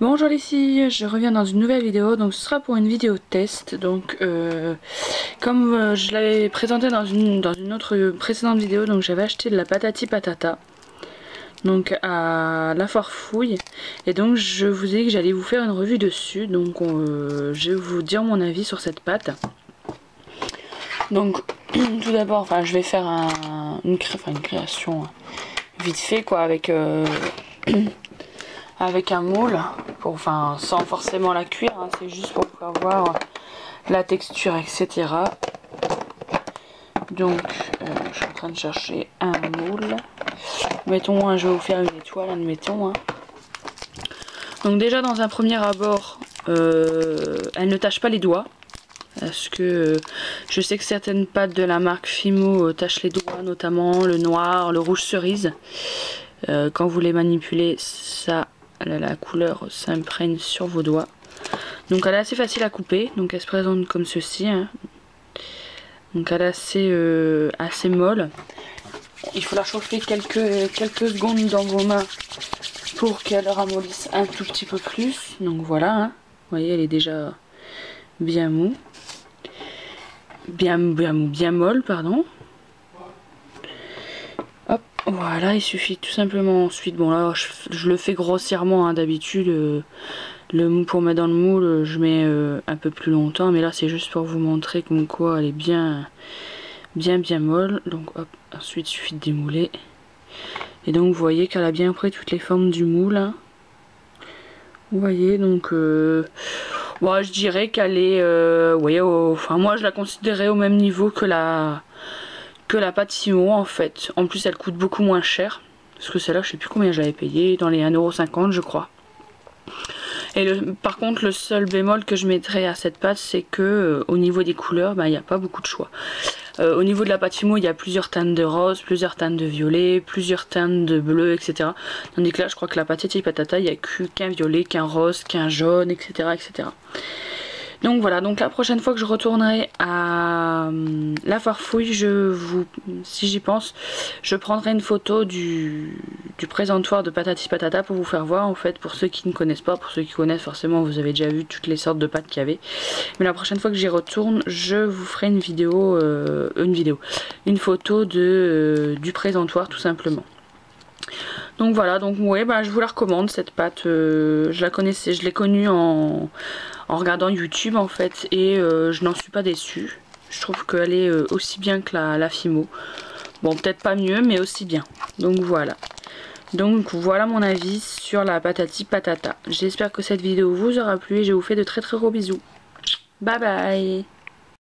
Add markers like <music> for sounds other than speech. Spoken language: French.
Bonjour les filles, je reviens dans une nouvelle vidéo, donc ce sera pour une vidéo test, donc euh, comme euh, je l'avais présenté dans une, autre précédente vidéo, donc j'avais acheté de la patati patata, donc à la Farfouille, et donc je vous ai dit que j'allais vous faire une revue dessus, donc euh, je vais vous dire mon avis sur cette pâte. Donc <clears throat> tout d'abord, je vais faire une, une, création vite fait quoi avec <clears throat> avec un moule, pour, enfin sans forcément la cuire, hein, c'est juste pour pouvoir voir la texture, etc. Donc, euh, je suis en train de chercher un moule. Mettons, je vais vous faire une étoile, admettons. Hein. Donc déjà, dans un premier abord, euh, elle ne tâche pas les doigts. Parce que euh, je sais que certaines pâtes de la marque Fimo tâchent les doigts, notamment le noir, le rouge cerise. quand vous les manipulez, ça la couleur s'imprègne sur vos doigts. Donc elle est assez facile à couper, donc elle se présente comme ceci. Hein. Donc elle est assez, euh, assez molle. Il faut la chauffer quelques, quelques secondes dans vos mains pour qu'elle ramollisse un tout petit peu plus. Donc voilà, hein. vous voyez elle est déjà bien mou. Bien, bien bien molle, pardon. Voilà, il suffit tout simplement. Ensuite, bon là je, le fais grossièrement hein, d'habitude, euh, le pour mettre dans le moule je mets euh, un peu plus longtemps, mais là c'est juste pour vous montrer comme quoi elle est bien bien bien molle, donc hop, ensuite il suffit de démouler, et donc vous voyez qu'elle a bien pris toutes les formes du moule, vous voyez donc... Euh, je dirais qu'elle est, voyez, enfin moi je la considérais au même niveau que la, que la pâte Simo en fait. En plus elle coûte beaucoup moins cher. Parce que celle-là je sais plus combien j'avais payé. Dans les 1,50€ je crois. Et par contre le seul bémol que je mettrais à cette pâte c'est que euh, au niveau des couleurs bah, il n'y a pas beaucoup de choix. Euh, au niveau de la pâte Fimo il y a plusieurs teintes de rose, plusieurs teintes de violet, plusieurs teintes de bleu etc. Tandis que là je crois que la pâte patata il n'y a qu'un violet, qu'un rose, qu'un jaune etc. Donc voilà, donc la prochaine fois que je retournerai à euh, la farfouille, je vous, si j'y pense, je prendrai une photo du, présentoir de patati patata pour vous faire voir en fait, pour ceux qui ne connaissent pas, pour ceux qui connaissent forcément vous avez déjà vu toutes les sortes de pâtes qu'il y avait. Mais la prochaine fois que j'y retourne, je vous ferai une vidéo, euh, une vidéo, une photo de, euh, du présentoir tout simplement. Donc voilà, donc ouais, bah, je vous la recommande cette pâte. je la connaissais, je l'ai connue en, en regardant YouTube en fait et euh, je n'en suis pas déçue. Je trouve qu'elle est euh, aussi bien que la, la Fimo. Bon peut-être pas mieux mais aussi bien. Donc voilà. Donc voilà mon avis sur la patati patata. J'espère que cette vidéo vous aura plu et je vous fais de très très gros bisous. Bye bye